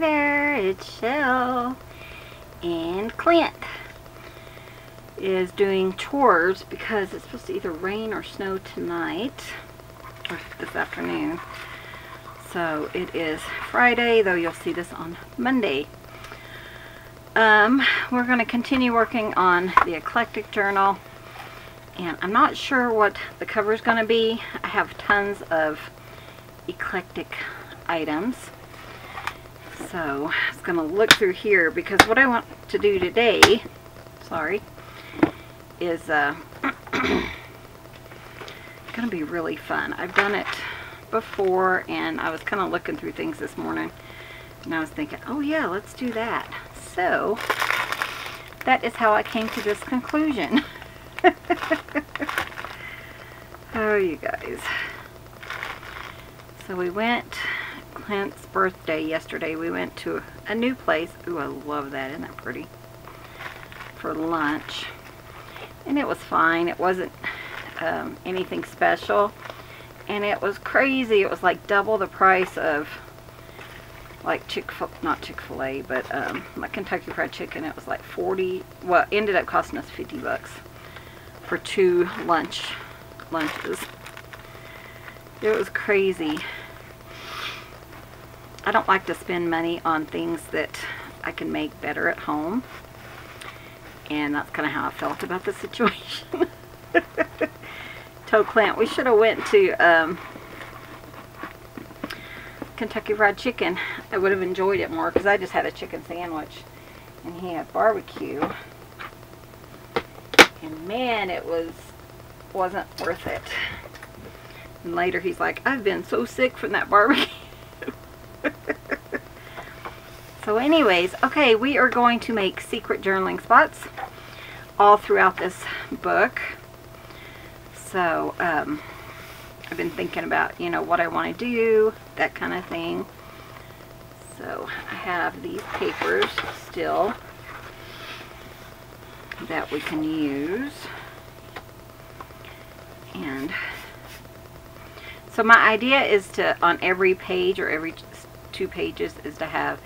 there, it's Chelle. And Clint is doing chores because it's supposed to either rain or snow tonight, or this afternoon. So it is Friday, though you'll see this on Monday. Um, we're going to continue working on the Eclectic Journal. And I'm not sure what the cover is going to be. I have tons of eclectic items. So I was going to look through here because what I want to do today, sorry, is uh, going to be really fun. I've done it before and I was kind of looking through things this morning and I was thinking, oh yeah, let's do that. So that is how I came to this conclusion. oh, you guys. So we went, Clint's birthday yesterday, we went to a new place. Ooh, I love that. Isn't that pretty? For lunch. And it was fine. It wasn't um, anything special. And it was crazy. It was like double the price of like Chick-fil, not Chick-fil-A, but um, like Kentucky Fried Chicken. It was like 40, well, ended up costing us 50 bucks for two lunch lunches. It was crazy. I don't like to spend money on things that I can make better at home. And that's kind of how I felt about the situation. Told Clint we should have went to um, Kentucky Fried Chicken. I would have enjoyed it more because I just had a chicken sandwich. And he had barbecue and man it was wasn't worth it and later he's like I've been so sick from that barbecue so anyways okay we are going to make secret journaling spots all throughout this book so um, I've been thinking about you know what I want to do that kind of thing so I have these papers still that we can use. And so my idea is to, on every page or every two pages, is to have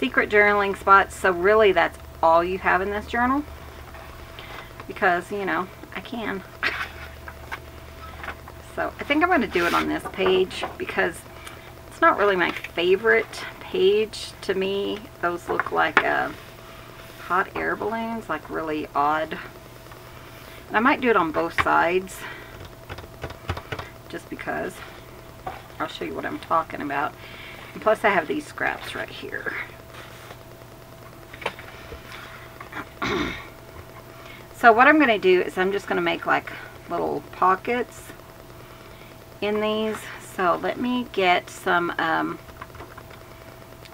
secret journaling spots. So really that's all you have in this journal. Because, you know, I can. so I think I'm going to do it on this page because it's not really my favorite page to me. Those look like a hot air balloons, like really odd. And I might do it on both sides, just because. I'll show you what I'm talking about. And plus I have these scraps right here. So what I'm going to do is I'm just going to make like little pockets in these. So let me get some um,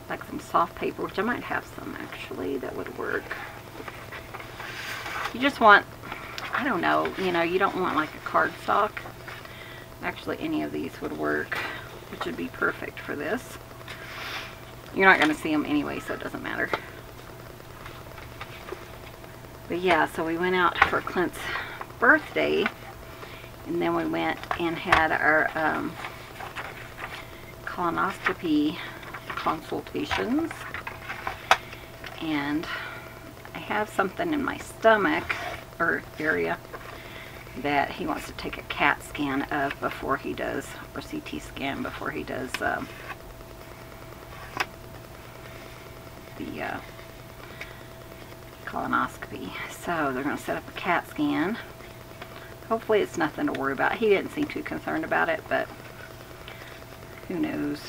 like some soft paper, which I might have some actually that would work. You just want, I don't know, you know, you don't want like a cardstock. Actually, any of these would work, which would be perfect for this. You're not going to see them anyway, so it doesn't matter. But yeah, so we went out for Clint's birthday, and then we went and had our um, colonoscopy consultations. And I have something in my stomach or area that he wants to take a CAT scan of before he does, or CT scan before he does um, the uh, colonoscopy. So they're going to set up a CAT scan. Hopefully it's nothing to worry about. He didn't seem too concerned about it, but who knows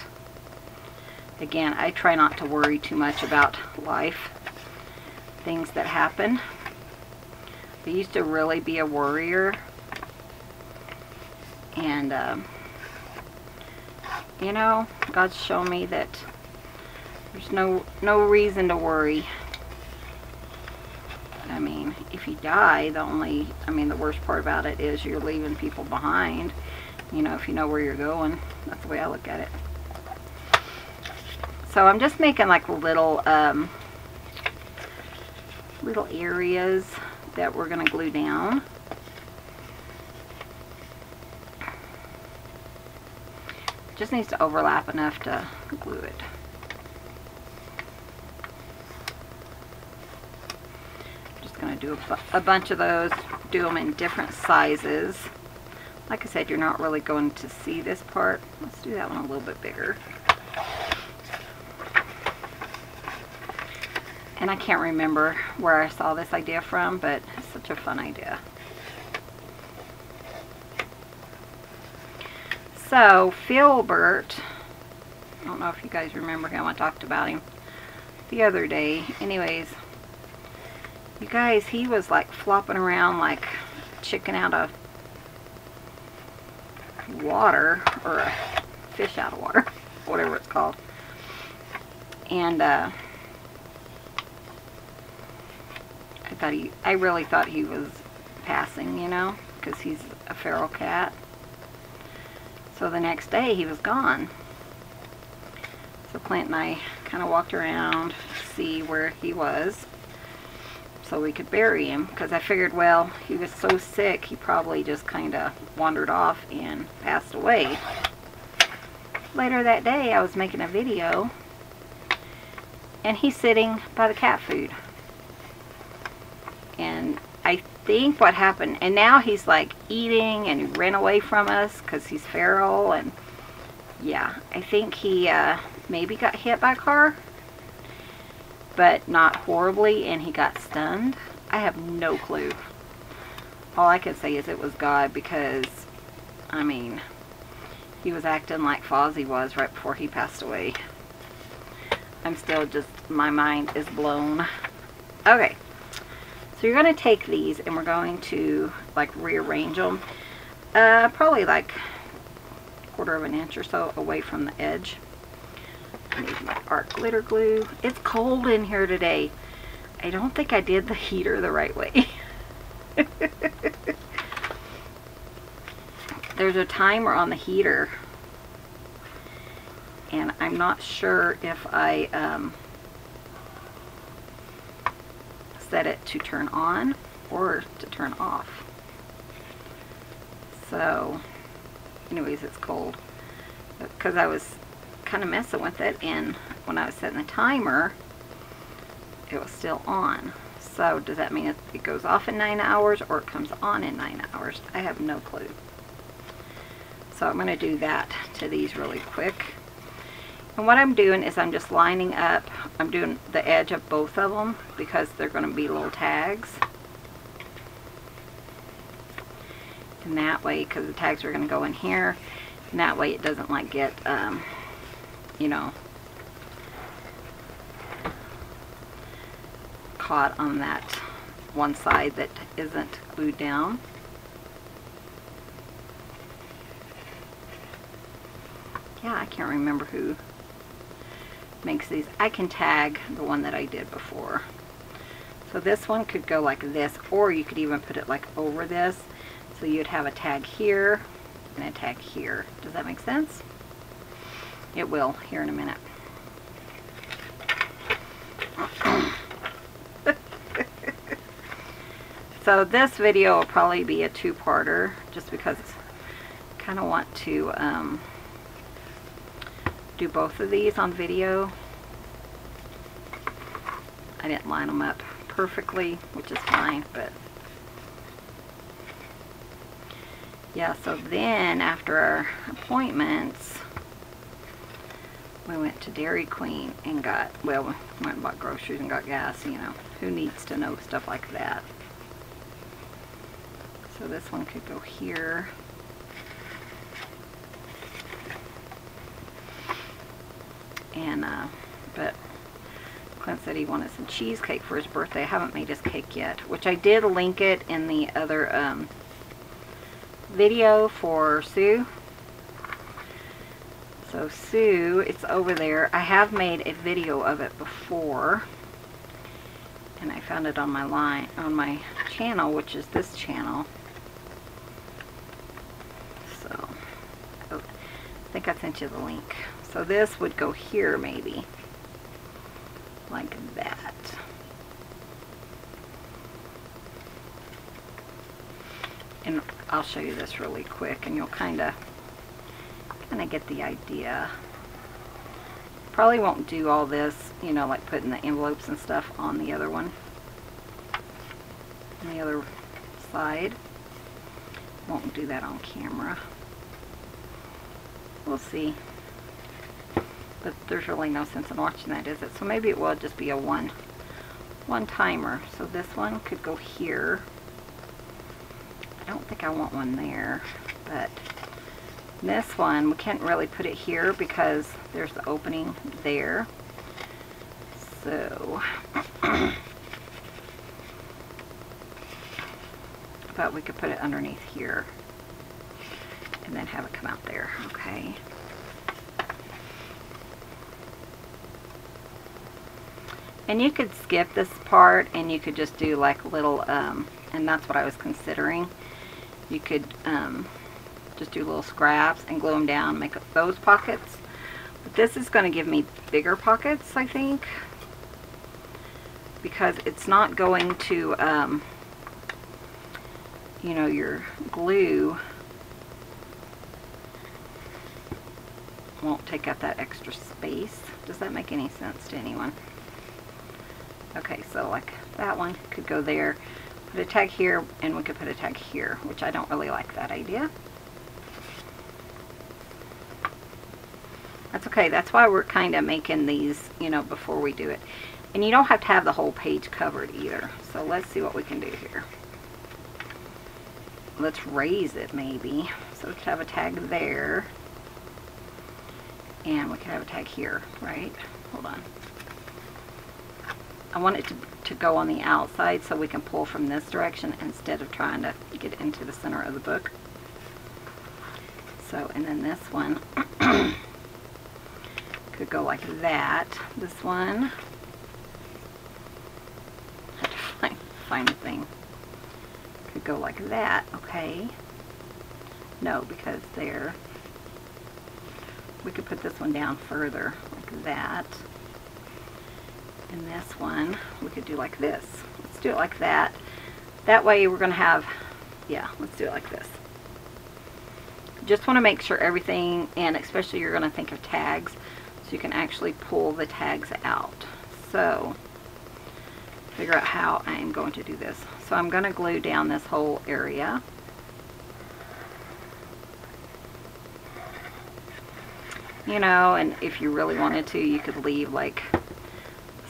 again, I try not to worry too much about life, things that happen. I used to really be a worrier. And, um, you know, God's shown me that there's no, no reason to worry. If you die, the only, I mean, the worst part about it is you're leaving people behind. You know, if you know where you're going. That's the way I look at it. So I'm just making like little, um, little areas that we're going to glue down. Just needs to overlap enough to glue it. To do a, a bunch of those, do them in different sizes. Like I said, you're not really going to see this part. Let's do that one a little bit bigger. And I can't remember where I saw this idea from, but it's such a fun idea. So, Filbert, I don't know if you guys remember him, I talked about him the other day. Anyways, you guys, he was like flopping around like chicken out of water, or a fish out of water, whatever it's called. And, uh, I thought he, I really thought he was passing, you know, because he's a feral cat. So the next day he was gone. So Clint and I kind of walked around to see where he was so we could bury him because I figured well he was so sick he probably just kind of wandered off and passed away. Later that day I was making a video and he's sitting by the cat food and I think what happened, and now he's like eating and he ran away from us because he's feral and yeah, I think he uh, maybe got hit by a car, but not horribly and he got stunned. I have no clue. All I can say is it was God because, I mean, he was acting like Fozzie was right before he passed away. I'm still just, my mind is blown. Okay. So you're going to take these and we're going to like rearrange them. Uh, probably like quarter of an inch or so away from the edge. Need my art glitter glue. It's cold in here today. I don't think I did the heater the right way. There's a timer on the heater and I'm not sure if I um, set it to turn on or to turn off. So, anyways, it's cold. Because I was kind of messing with it, and when I was setting the timer, it was still on. So, does that mean it goes off in 9 hours or it comes on in 9 hours? I have no clue. So, I'm going to do that to these really quick. And what I'm doing is I'm just lining up, I'm doing the edge of both of them because they're going to be little tags. And that way, because the tags are going to go in here, and that way it doesn't like get, um, you know, caught on that one side that isn't glued down. Yeah, I can't remember who makes these. I can tag the one that I did before. So this one could go like this, or you could even put it like over this. So you'd have a tag here and a tag here. Does that make sense? It will here in a minute. so this video will probably be a two-parter just because I kind of want to um, do both of these on video. I didn't line them up perfectly, which is fine, but yeah, so then after our appointments, we went to Dairy Queen and got, well, we went and bought groceries and got gas, you know. Who needs to know stuff like that? So this one could go here. and uh, but Clint said he wanted some cheesecake for his birthday. I haven't made his cake yet, which I did link it in the other um, video for Sue. So Sue, it's over there. I have made a video of it before, and I found it on my line on my channel, which is this channel. So, oh, I think I sent you the link. So this would go here maybe. Like that. And I'll show you this really quick and you'll kind of kind of get the idea. Probably won't do all this, you know, like putting the envelopes and stuff on the other one. on the other side. Won't do that on camera. We'll see. But there's really no sense in watching that, is it? So maybe it will just be a one one timer. So this one could go here. I don't think I want one there, but this one, we can't really put it here because there's the opening there. So, but we could put it underneath here and then have it come out there, okay? And you could skip this part and you could just do like little, um, and that's what I was considering. You could um, just do little scraps and glue them down, make those pockets. But this is going to give me bigger pockets, I think, because it's not going to, um, you know, your glue won't take up that extra space. Does that make any sense to anyone? Okay, so like that one could go there. Put a tag here, and we could put a tag here, which I don't really like that idea. That's okay. That's why we're kind of making these, you know, before we do it. And you don't have to have the whole page covered either. So let's see what we can do here. Let's raise it maybe. So we could have a tag there. And we could have a tag here, right? Hold on. I want it to, to go on the outside so we can pull from this direction instead of trying to get into the center of the book. So, and then this one could go like that. This one, find the thing, could go like that, okay. No, because there, we could put this one down further, like that. And this one, we could do like this. Let's do it like that. That way we're going to have, yeah, let's do it like this. Just want to make sure everything, and especially you're going to think of tags, so you can actually pull the tags out. So, figure out how I am going to do this. So I'm going to glue down this whole area. You know, and if you really wanted to, you could leave like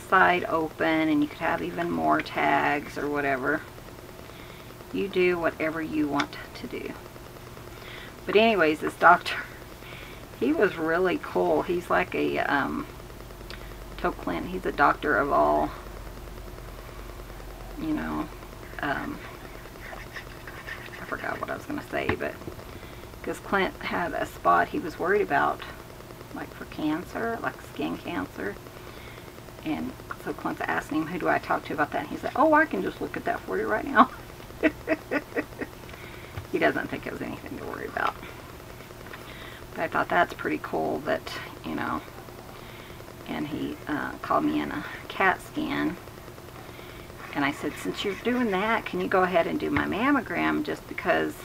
side open and you could have even more tags or whatever. You do whatever you want to do. But anyways, this doctor, he was really cool. He's like a, um, Clint, he's a doctor of all, you know, um, I forgot what I was going to say, but because Clint had a spot he was worried about, like for cancer, like skin cancer. And so Clint's asking him, who do I talk to about that? And he said, oh, I can just look at that for you right now. he doesn't think it was anything to worry about. But I thought that's pretty cool that, you know, and he uh, called me in a CAT scan. And I said, since you're doing that, can you go ahead and do my mammogram just because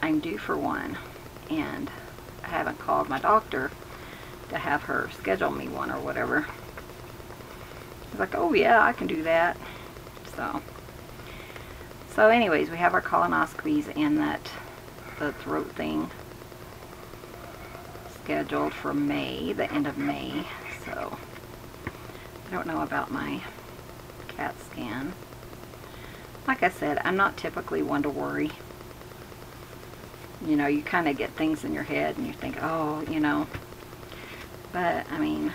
I'm due for one. And I haven't called my doctor to have her schedule me one or whatever. He's like, oh yeah, I can do that. So, so anyways, we have our colonoscopies and that, the throat thing scheduled for May, the end of May. So, I don't know about my CAT scan. Like I said, I'm not typically one to worry. You know, you kind of get things in your head and you think, oh, you know, but, I mean,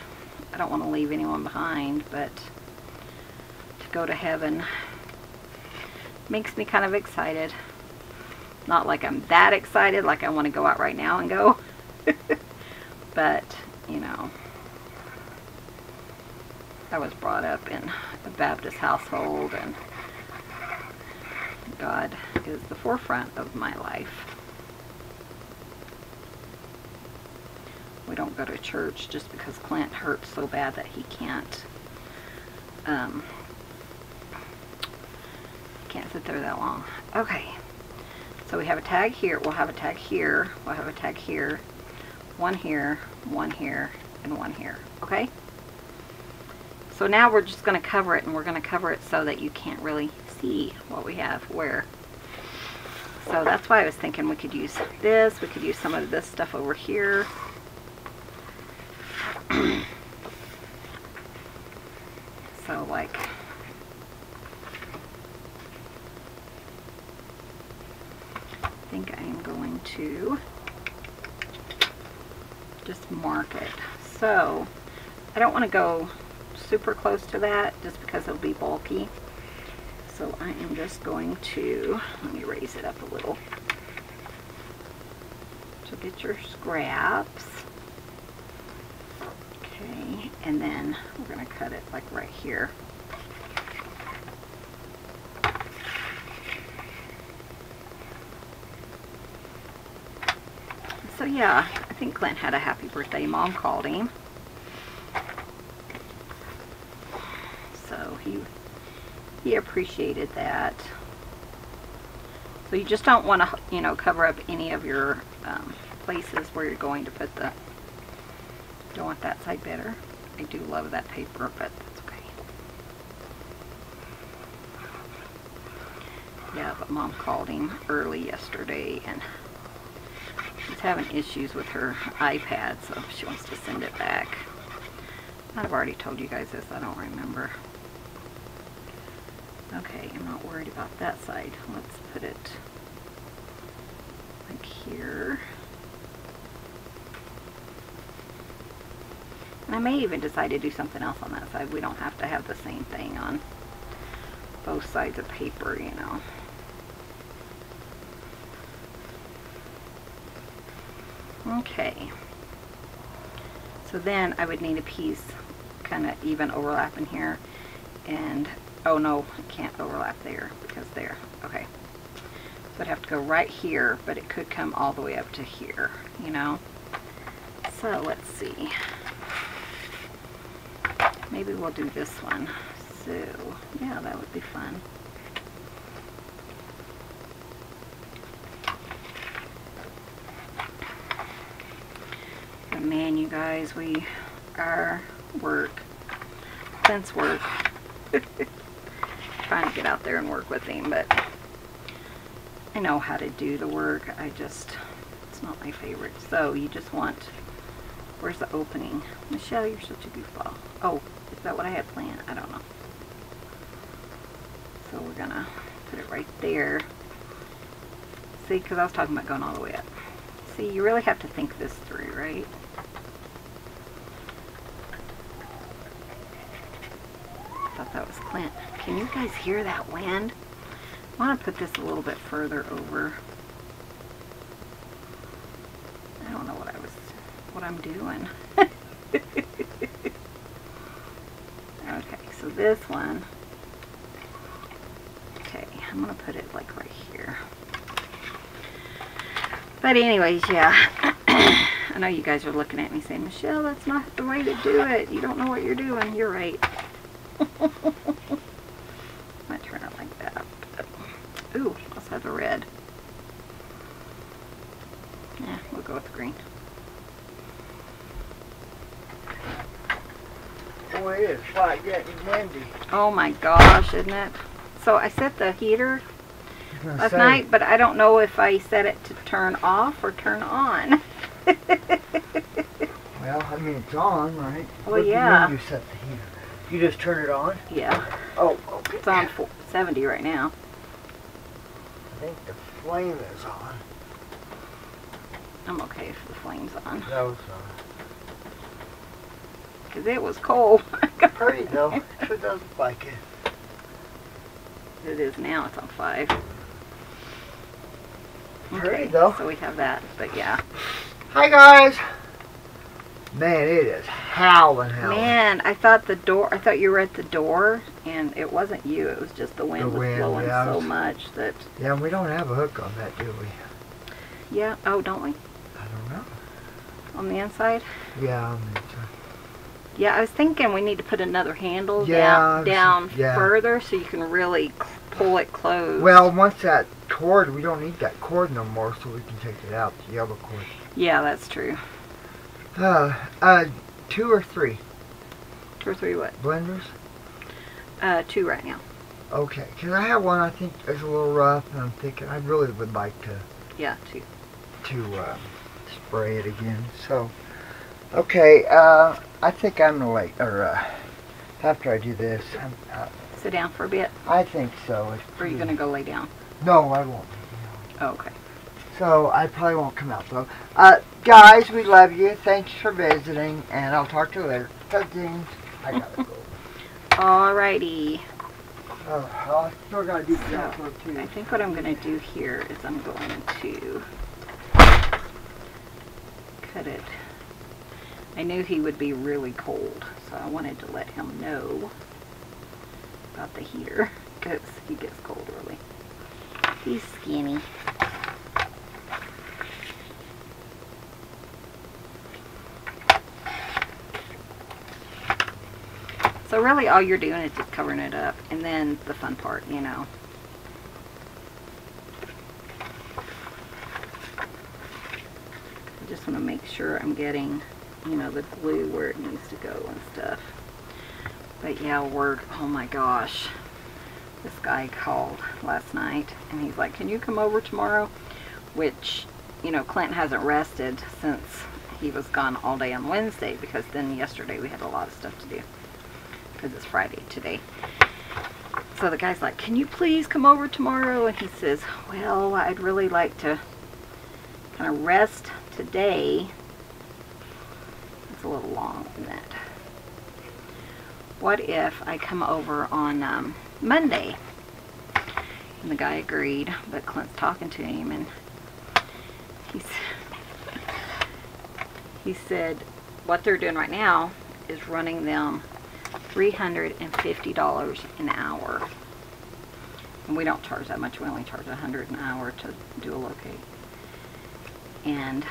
I don't want to leave anyone behind, but to go to heaven makes me kind of excited. Not like I'm that excited, like I want to go out right now and go. but, you know, I was brought up in a Baptist household and God is the forefront of my life. we don't go to church just because Clint hurts so bad that he can't um, can't sit there that long. Okay, so we have a tag here, we'll have a tag here, we'll have a tag here, one here, one here, and one here, okay? So now we're just going to cover it and we're going to cover it so that you can't really see what we have where. So that's why I was thinking we could use this. We could use some of this stuff over here. so like I think I am going to just mark it. So I don't want to go super close to that just because it'll be bulky. So I am just going to, let me raise it up a little. So get your scraps. Okay, and then we're going to cut it like right here. So yeah, think Clint had a happy birthday. Mom called him. So he he appreciated that. So you just don't want to, you know, cover up any of your um, places where you're going to put the, don't want that side better. I do love that paper, but that's okay. Yeah, but mom called him early yesterday and having issues with her iPad, so she wants to send it back. I've already told you guys this, I don't remember. Okay, I'm not worried about that side. Let's put it like here. And I may even decide to do something else on that side. We don't have to have the same thing on both sides of paper, you know. Okay. So then I would need a piece kind of even overlapping here and Oh no, I can't overlap there because there. Okay. So I'd have to go right here, but it could come all the way up to here, you know? So let's see. Maybe we'll do this one. So, yeah, that would be fun. Man, you guys, we, are work, fence work, trying to get out there and work with him, but I know how to do the work. I just, it's not my favorite. So you just want, where's the opening? Michelle, you're such a goofball. Oh, is that what I had planned? I don't know. So we're gonna put it right there. See, because I was talking about going all the way up. See, you really have to think this through, right? Clint. Can you guys hear that wind? I want to put this a little bit further over. I don't know what I was, what I'm doing. okay, so this one, okay, I'm going to put it like right here. But anyways, yeah. I know you guys are looking at me saying, Michelle, that's not the way to do it. You don't know what you're doing. You're right. Might turn it like that. But, ooh, let's have the red. Yeah, we'll go with the green. Boy, it is like getting windy. Oh my gosh, isn't it? So I set the heater last night, but I don't know if I set it to turn off or turn on. Well, I mean, it's on, right? Well, What do you yeah. you set the heater? You just turn it on? yeah, Oh, okay. it's on 70 right now. I think the flame is on. I'm okay if the flame's on. That was on. Because it was cold. Pretty though. Sure does look like it. It is now. It's on 5. Pretty though. So we have that. But yeah. Hi guys. Man, it is howling, howling. Man, I thought the door, I thought you were at the door, and it wasn't you. It was just the wind The was wind, blowing yeah, so was- much that, Yeah, we don't have a hook on that, do we? yeah. Oh, don't we? I don't know. On the inside? Yeah, I mean, it's, Yeah, I was thinking we need to put another handle Yeah, down, down yeah. further so you can really pull it closed. well, once that cord, we don't need that cord no more, so we can take it out, the yellow cord. yeah, that's true. Uh, uh, two or three? Two or three what? blenders? Uh, two right now. Okay, because I have one I think is a little rough, and I'm thinking I really would like to Yeah, two. to uh, spray it again. So, okay, uh, I think I'm gonna wait, or uh, after I do this, I'm, uh, Sit down for a bit. I think so. It's Or are you pretty- gonna go lay down? No, I won't. Oh, okay. So I probably won't come out though. Uh, guys, we love you. Thanks for visiting, and I'll talk to you later. Cousins, I gotta go. Alrighty. Oh, I still gotta do the outro I think what I'm gonna do here is I'm going to cut it. I knew he would be really cold, so I wanted to let him know about the heater because he gets cold early. He's skinny. So really all you're doing is just covering it up and then the fun part, you know. I just want to make sure I'm getting, you know, the glue where it needs to go and stuff. But yeah, word, oh my gosh. This guy called last night and he's like, can you come over tomorrow? Which, you know, Clint hasn't rested since he was gone all day on Wednesday because then yesterday we had a lot of stuff to do because it's Friday today. So the guy's like, can you please come over tomorrow? And he says, well, I'd really like to kind of rest today. It's a little long in that. What if I come over on um, Monday? And the guy agreed, but Clint's talking to him and he's, he said what they're doing right now is running them $350 an hour. And we don't charge that much. We only charge 100 an hour to do a locate. And,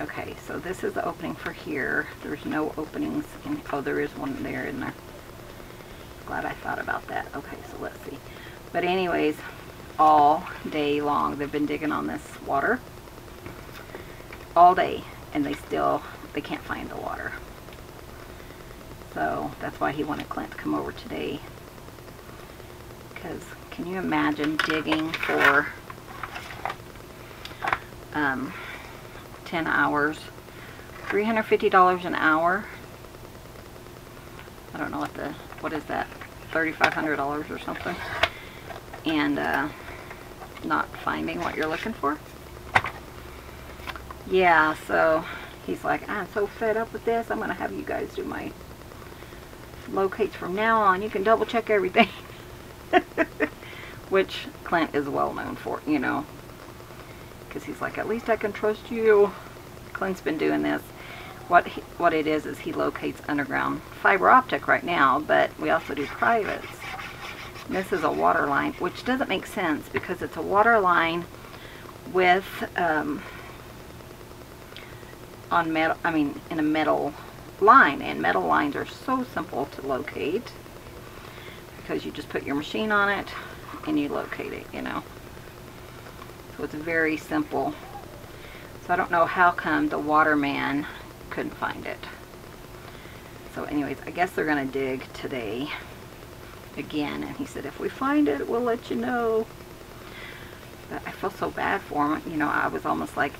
okay, so this is the opening for here. There's no openings in, oh, there is one there in there. Glad I thought about that. Okay, so let's see. But anyways, all day long, they've been digging on this water all day, and they still, they can't find the water. So that's why he wanted Clint to come over today. Because can you imagine digging for um, 10 hours? $350 an hour. I don't know what the, what is that? $3,500 or something. And uh, not finding what you're looking for. Yeah, so he's like, I'm so fed up with this. I'm going to have you guys do my locates from now on. You can double check everything. Which Clint is well known for, you know. Because he's like, at least I can trust you. Clint's been doing this. What he, what it is is he locates underground fiber optic right now, but we also do privates. This is a water line, which doesn't make sense because it's a water line with um, on metal. I mean, in a metal line, and metal lines are so simple to locate because you just put your machine on it and you locate it. You know, so it's very simple. So I don't know how come the waterman couldn't find it. So anyways, I guess they're gonna dig today again. And he said, if we find it, we'll let you know. But I feel so bad for him. You know, I was almost like,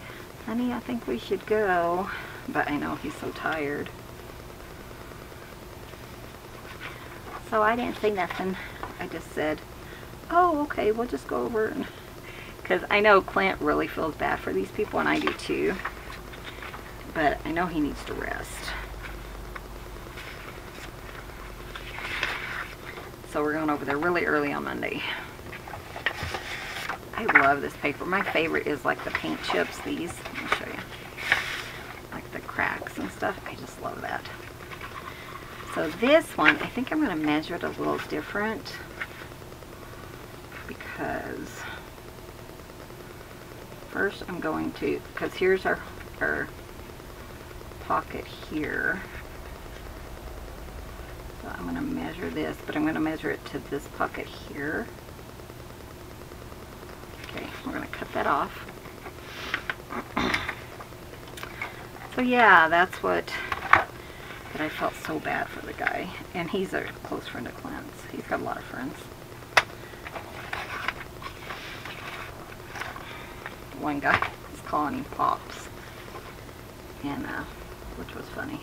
honey, I think we should go. But I know he's so tired. So I didn't say nothing. I just said, oh, okay, we'll just go over because I know Clint really feels bad for these people, and I do too. But I know he needs to rest. So we're going over there really early on Monday. I love this paper. My favorite is like the paint chips, these. Let me show you. Like the cracks and stuff. I just love that. So this one, I think I'm going to measure it a little different because first I'm going to, because here's our, our pocket here. So I'm going to measure this, but I'm going to measure it to this pocket here. Okay, we're going to cut that off. So yeah, that's what But I felt so bad for the guy. And he's a close friend of Clint's. He's got a lot of friends. One guy is calling him Pops. And, uh, which was funny.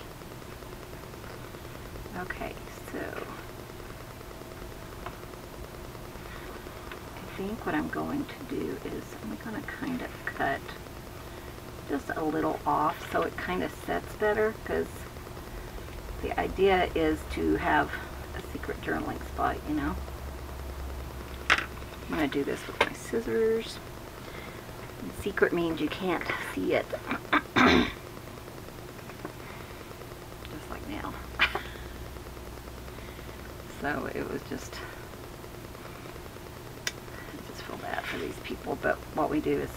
Okay, so I think what I'm going to do is I'm going to kind of cut just a little off so it kind of sets better because the idea is to have a secret journaling spot, you know. I'm going to do this with my scissors. Secret means you can't see it. just like now. so it was just, I just feel bad for these people, but what we do is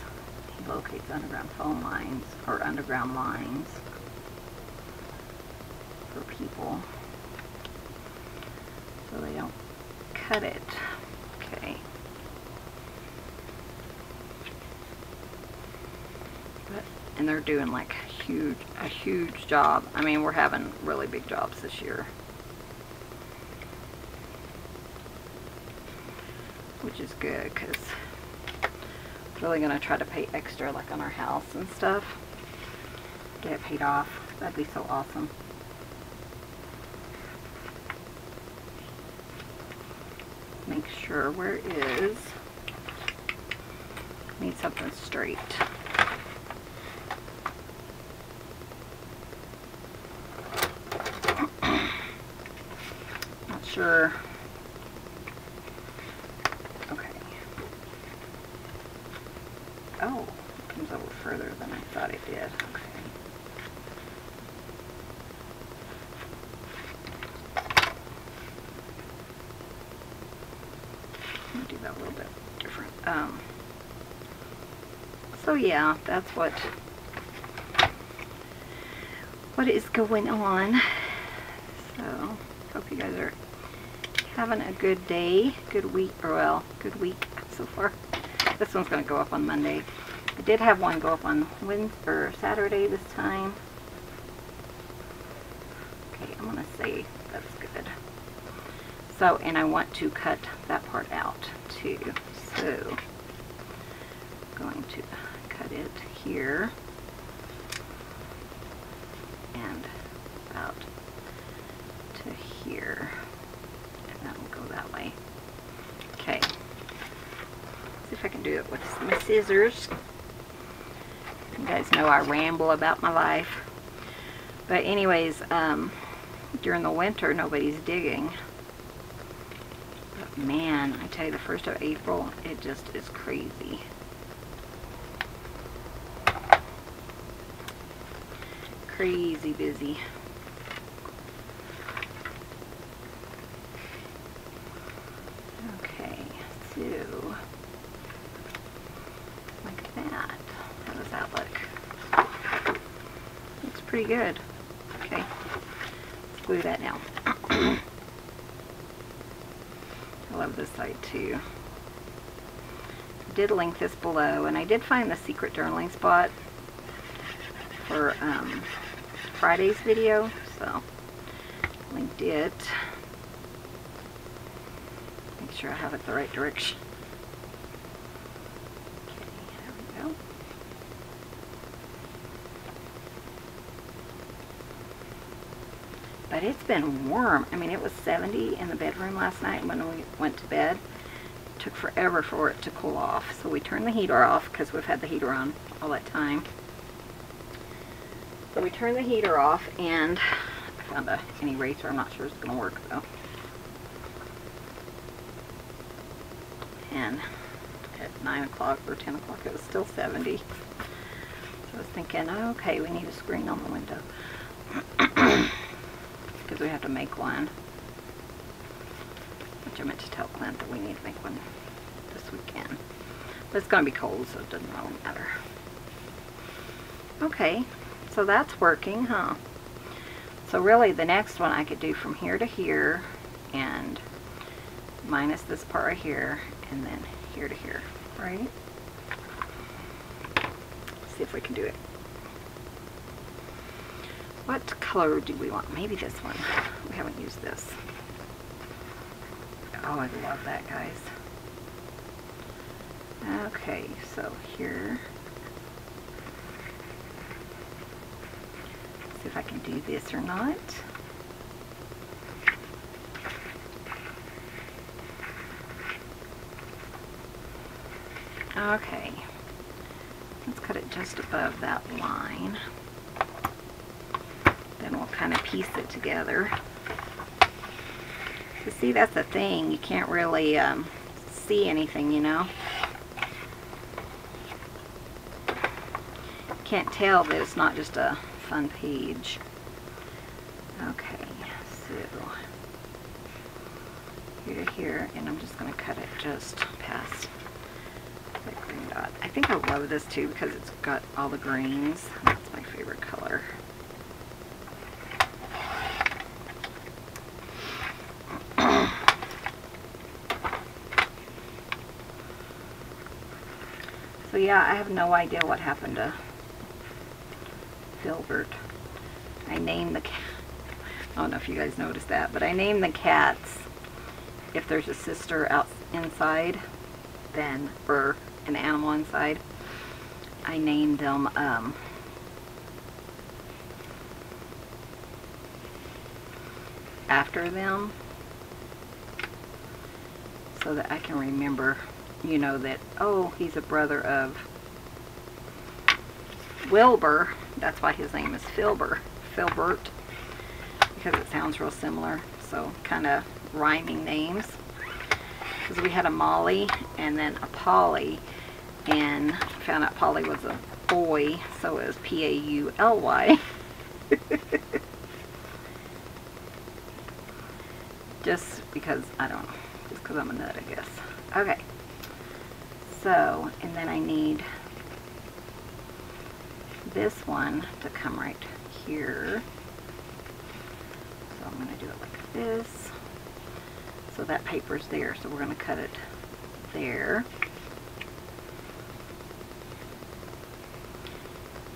he locates underground phone lines or underground lines for people so they don't cut it. Okay. But, and they're doing like huge, a huge job. I mean, we're having really big jobs this year. Which is good because really going to try to pay extra like on our house and stuff. Get it paid off. That'd be so awesome. Make sure where is need something straight. Not sure. Okay. Oh, it comes over further than I thought it did. Okay. Let me do that a little bit different. Um, so Oh, yeah, that's what what is going on. So, hope you guys are having a good day, good week, or well, good week so far. This one's going to go up on Monday. I did have one go up on Wednesday or Saturday this time. Okay, I'm going to say that's good. So, and I want to cut that part out too. So, going to it here and about to here. And that will go that way. Okay. See if I can do it with my scissors. You guys know I ramble about my life. But anyways, um, during the winter, nobody's digging. But man, I tell you, the 1st of April, it just is crazy. Crazy busy. Okay, so like that. How does that look? Looks pretty good. Okay, let's glue that now. I love this side too. I Did link this below, and I did find the secret journaling spot for um, Friday's video, so linked it. Make sure I have it the right direction. Okay, there we go. But it's been warm. I mean, it was 70 in the bedroom last night when we went to bed. It took forever for it to cool off. So we turned the heater off because we've had the heater on all that time. So we turned the heater off and I found a, an eraser. I'm not sure it's going to work though. And at 9 o'clock or 10 o'clock it was still 70. So I was thinking, okay, we need a screen on the window. Because we have to make one. Which I meant to tell Clint that we need to make one this weekend. But it's going to be cold, so it doesn't really matter. Okay, so that's working, huh? So really the next one I could do from here to here and minus this part right here and then here to here, right? Let's See if we can do it. What color do we want? Maybe this one. We haven't used this. Oh, I love that, guys. Okay, so here. If I can do this or not. Okay. Let's cut it just above that line. Then we'll kind of piece it together. You see, that's the thing. You can't really um, see anything, you know. Can't tell that it's not just a fun page. Okay, so here to here, and I'm just going to cut it just past that green dot. I think I love this too because it's got all the greens. That's my favorite color. so yeah, I have no idea what happened to Filbert. I named the cat. I don't know if you guys noticed that, but I named the cats if there's a sister out inside, then or an animal inside. I named them um, after them so that I can remember, you know, that, oh, he's a brother of Wilbur. That's why his name is Filbert. Filbert. Because it sounds real similar. So kind of rhyming names. Because we had a Molly and then a Polly. And found out Polly was a boy. So it was P-A-U-L-Y. just because, I don't know. Just because I'm a nut, I guess. Okay. So, and then I need this one to come right here. So I'm going to do it like this. So that paper's there, so we're going to cut it there.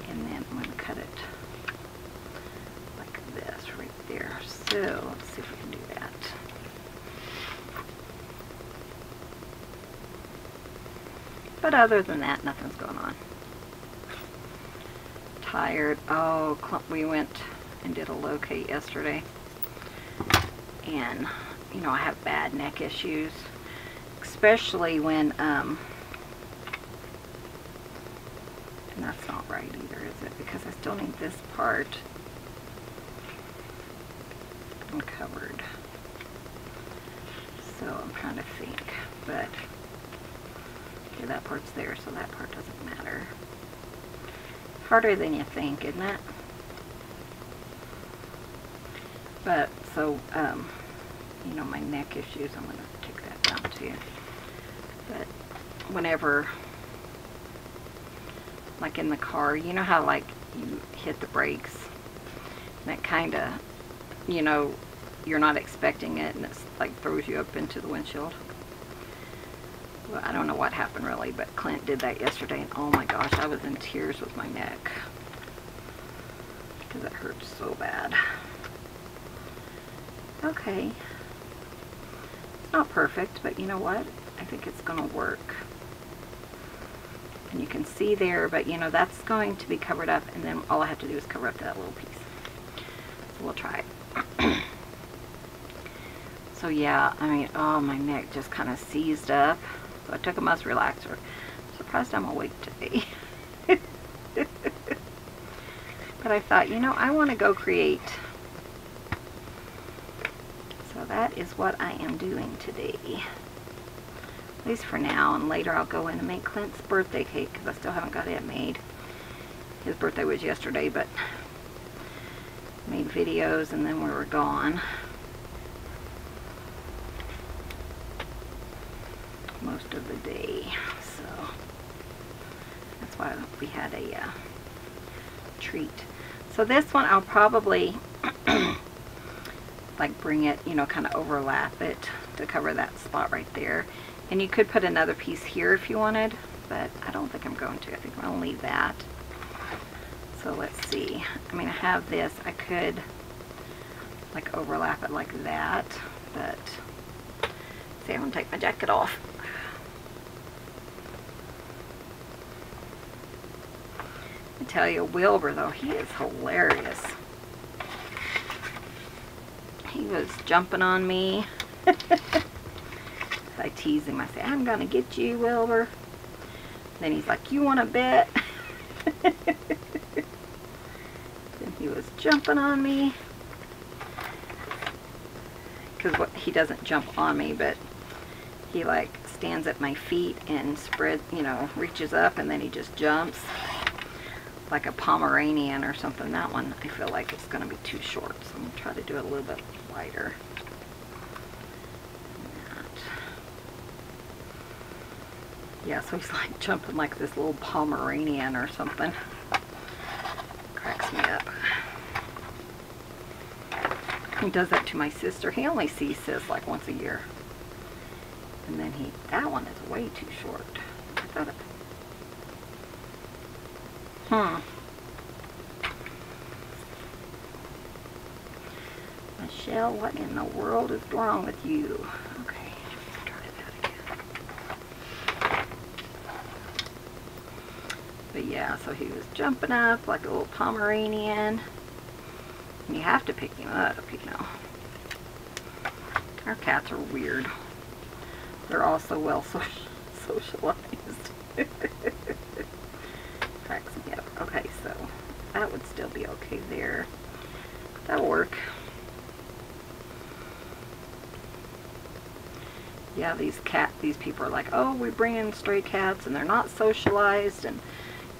And then I'm going to cut it like this right there. So let's see if we can do that. But other than that, nothing's going on tired. Oh, we went and did a locate yesterday. And, you know, I have bad neck issues. Especially when, um, and that's not right either, is it? Because I still need this part uncovered. So I'm trying to think, but okay, that part's there, so that part doesn't matter. Harder than you think, isn't it? But, so, um, you know, my neck issues, I'm going to take that down too. But whenever, like in the car, you know how like you hit the brakes and kind of, you know, you're not expecting it and it's like throws you up into the windshield. Well, I don't know what happened really, but Clint did that yesterday, and oh my gosh, I was in tears with my neck. Because it hurts so bad. Okay. It's not perfect, but you know what? I think it's going to work. And you can see there, but you know, that's going to be covered up, and then all I have to do is cover up that little piece. So we'll try it. so yeah, I mean, oh, my neck just kind of seized up. So I took a muscle relaxer. Surprised I'm awake today. but I thought, you know, I want to go create. So that is what I am doing today. At least for now, and later I'll go in and make Clint's birthday cake because I still haven't got it made. His birthday was yesterday, but made videos and then we were gone. Most of the day. So that's why we had a uh, treat. So this one I'll probably like bring it, you know, kind of overlap it to cover that spot right there. And you could put another piece here if you wanted, but I don't think I'm going to. I think I'm going to leave that. So let's see. I mean, I have this. I could like overlap it like that, but see, I'm gonna take my jacket off. I tell you, Wilbur though, he is hilarious. He was jumping on me. I tease him. I say, I'm gonna get you, Wilbur. Then he's like, you want to bet? then he was jumping on me. Because what he doesn't jump on me, but he like stands at my feet and spread, you know, reaches up and then he just jumps like a Pomeranian or something. That one I feel like it's going to be too short, so I'm going to try to do it a little bit wider. Yeah, so he's like jumping like this little Pomeranian or something. Cracks me up. He does that to my sister. He only sees sis like once a year. And then he, that one is way too short. I thought it, hmm. Michelle, what in the world is wrong with you? Okay, that again. But yeah, so he was jumping up like a little Pomeranian. And you have to pick him up, you know. Our cats are weird. They're also well so socialized. Cracks me up. Okay, so that would still be okay there. That'll work. Yeah, these cat, these people are like, oh, we bring in stray cats and they're not socialized and,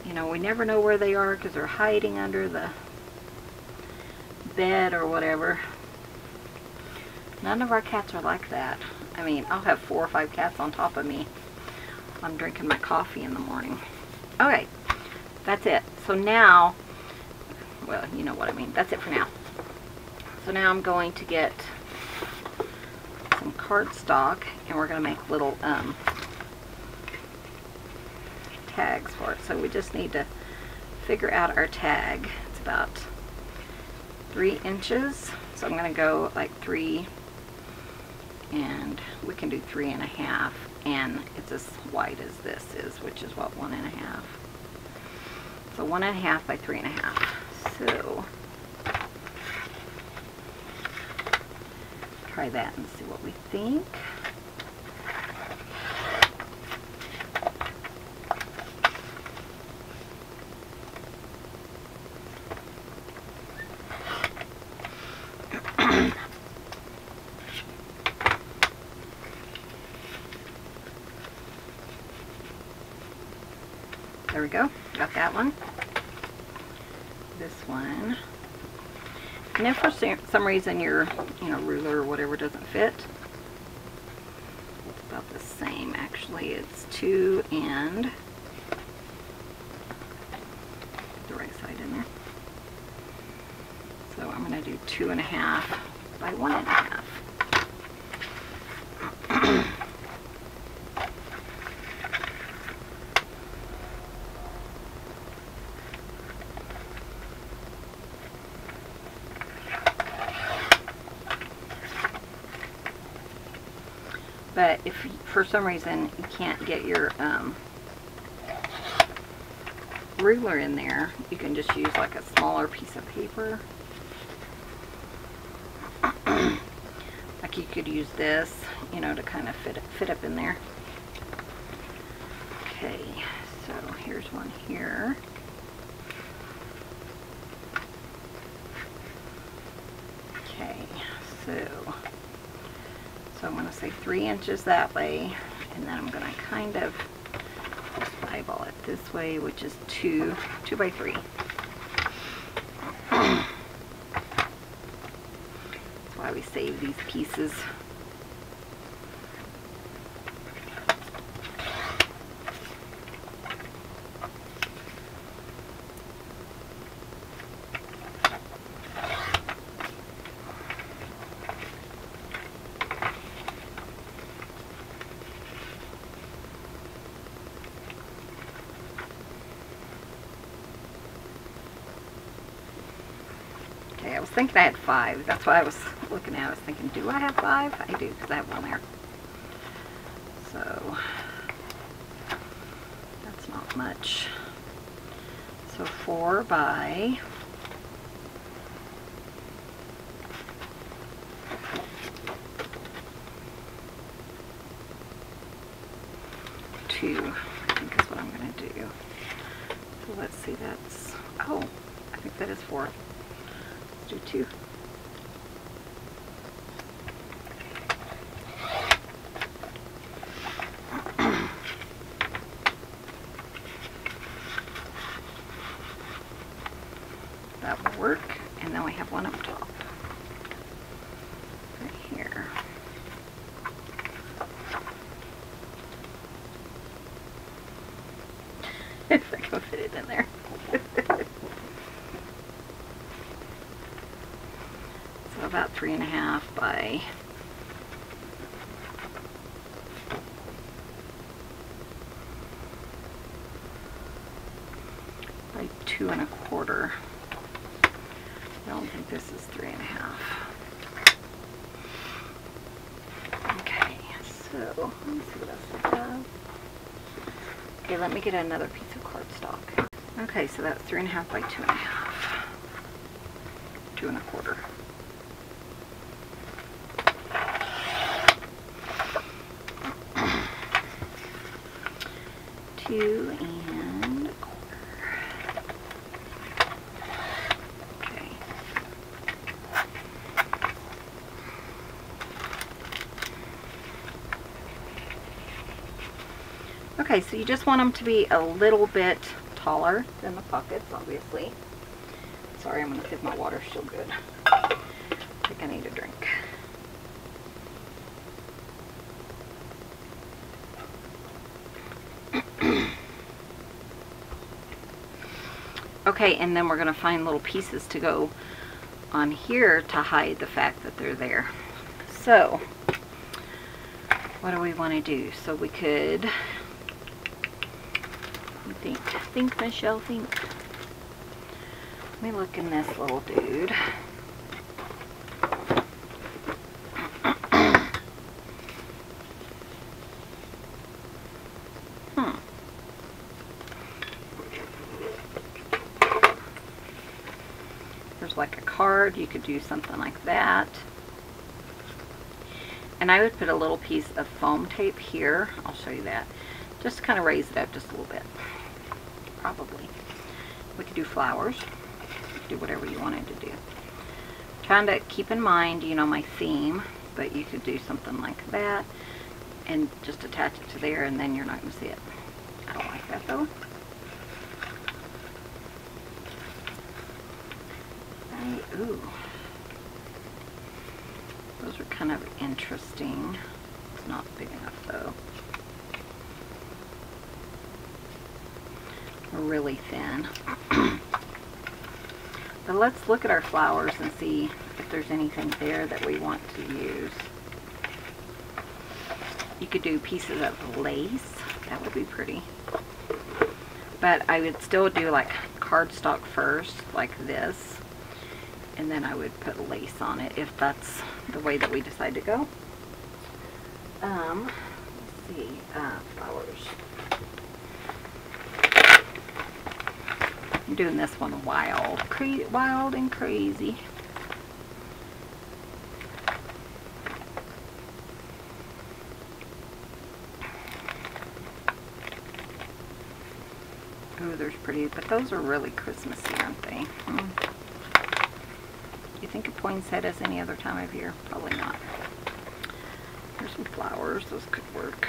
you know, we never know where they are because they're hiding under the bed or whatever. None of our cats are like that. I mean, I'll have four or five cats on top of me. I'm drinking my coffee in the morning. Okay, that's it. So now, well, you know what I mean. That's it for now. So now I'm going to get some cardstock and we're going to make little um, tags for it. So we just need to figure out our tag. It's about three inches. So I'm going to go like three and we can do three and a half and it's as wide as this is which is what one and a half so one and a half by three and a half so try that and see what we think There we go. Got that one. This one. And if for some reason your, you know, ruler or whatever doesn't fit, it's about the same actually. It's two and the right side in there. So I'm going to do two and a half by one and a half. But if for some reason you can't get your um, ruler in there, you can just use like a smaller piece of paper. like you could use this, you know, to kind of fit, fit up in there. Okay, so here's one here. Okay, so so I'm going to say three inches that way, and then I'm going to kind of eyeball it this way, which is two, two by three. That's why we save these pieces. Thinking I had five. That's why I was looking at. I was thinking, do I have five? I do, because I have one there. So, that's not much. So four by two, I think is what I'm going to do. So let's see, that's, oh, I think that is four. Let's do two. that will work. And then we have one up top. Right here. if I can fit it in there. so about three and a half by by two and a quarter. I don't think this is three and a half. Okay, so let me see what else I have. Okay, let me get another piece of cardstock. Okay, so that's three and a half by two and a half. Two and a quarter. Two and a quarter. Okay. So you just want them to be a little bit taller than the pockets, obviously. Sorry, I'm going to if my water still good. I think I need a drink. okay, and then we're going to find little pieces to go on here to hide the fact that they're there. So, what do we want to do? So we could think? Michelle, think. Let me look in this little dude. hmm. There's like a card. You could do something like that. And I would put a little piece of foam tape here. I'll show you that. Just kind of raise it up just a little bit. Probably. We could do flowers. Do whatever you wanted to do. Trying to keep in mind, you know, my theme. But you could do something like that. And just attach it to there and then you're not going to see it. I don't like that though. Ooh. Those are kind of interesting. It's not big enough though. Really thin. but let's look at our flowers and see if there's anything there that we want to use. You could do pieces of lace. That would be pretty. But I would still do like cardstock first, like this and then I would put lace on it if that's the way that we decide to go. Um, let's see, uh, flowers. I'm doing this one wild, Cra wild and crazy. Oh, there's pretty, but those are really Christmassy, aren't they? Hmm. You think a poinsettia is any other time of year? Probably not. Here's some flowers. Those could work.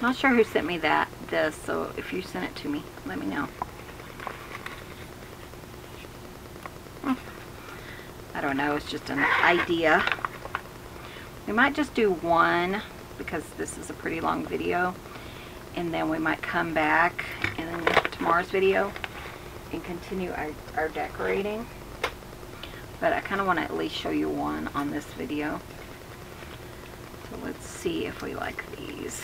Not sure who sent me that, this, so if you sent it to me, let me know. Hmm. I don't know, it's just an idea. We might just do one because this is a pretty long video and then we might come back in tomorrow's video and continue our, our decorating but I kind of want to at least show you one on this video so let's see if we like these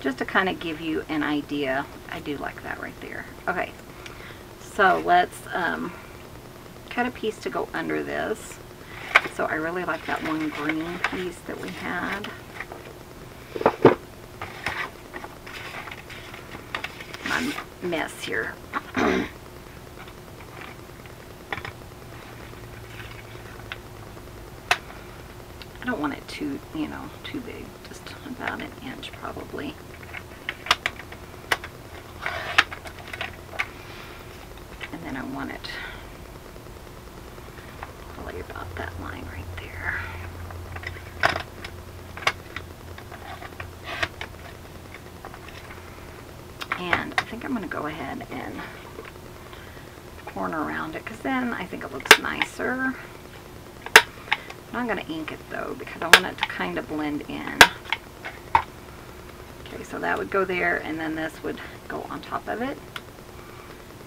just to kind of give you an idea. I do like that right there. Okay, so let's um, cut a piece to go under this. So I really like that one green piece that we had. My mess here. I don't want it too, you know, too big. Just about an inch probably. And then I want it probably about that line right there. And I think I'm going to go ahead and corner around it because then I think it looks nicer. I'm not going to ink it though because I want it to kind of blend in. Okay, so that would go there and then this would go on top of it.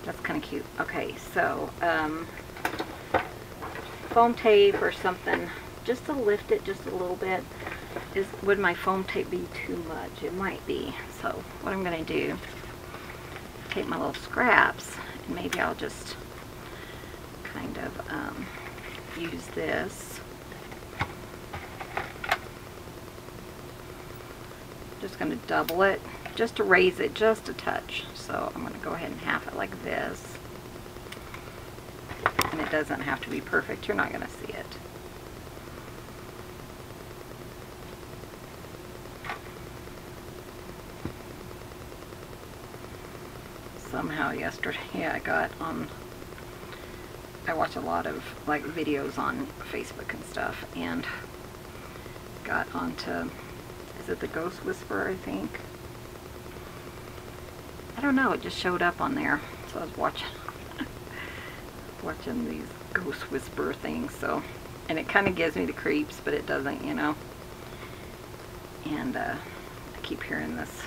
That's kind of cute. Okay, so um, foam tape or something just to lift it just a little bit. Is Would my foam tape be too much? It might be. So what I'm going to do, take my little scraps and maybe I'll just kind of um, use this just going to double it just to raise it just a touch. So I'm going to go ahead and half it like this. And it doesn't have to be perfect. You're not going to see it. Somehow yesterday I got on I watch a lot of like videos on Facebook and stuff and got onto is it the Ghost Whisperer, I think? I don't know, it just showed up on there. So I was watching watching these Ghost Whisperer things, so and it kind of gives me the creeps, but it doesn't, you know. And uh, I keep hearing this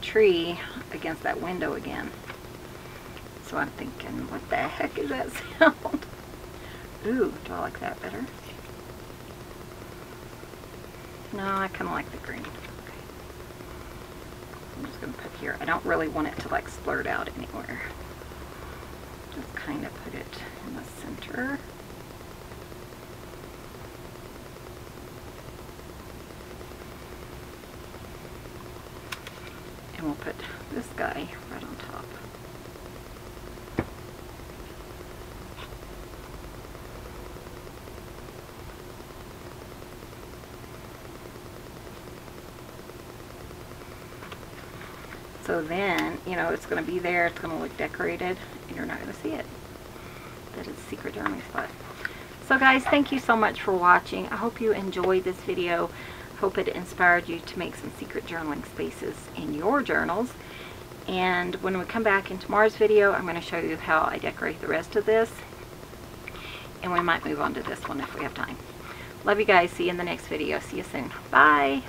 tree against that window again. So I'm thinking, what the heck is that sound? Ooh, do I like that better? No, I kind of like the green. Just going to put here. I don't really want it to like splurt out anywhere. Just kind of put it in the center. And we'll put this guy right on top. Then, you know, it's going to be there, it's going to look decorated, and you're not going to see it. That is a secret journaling spot. So guys, thank you so much for watching. I hope you enjoyed this video. Hope it inspired you to make some secret journaling spaces in your journals. And when we come back in tomorrow's video, I'm going to show you how I decorate the rest of this. And we might move on to this one if we have time. Love you guys. See you in the next video. See you soon. Bye.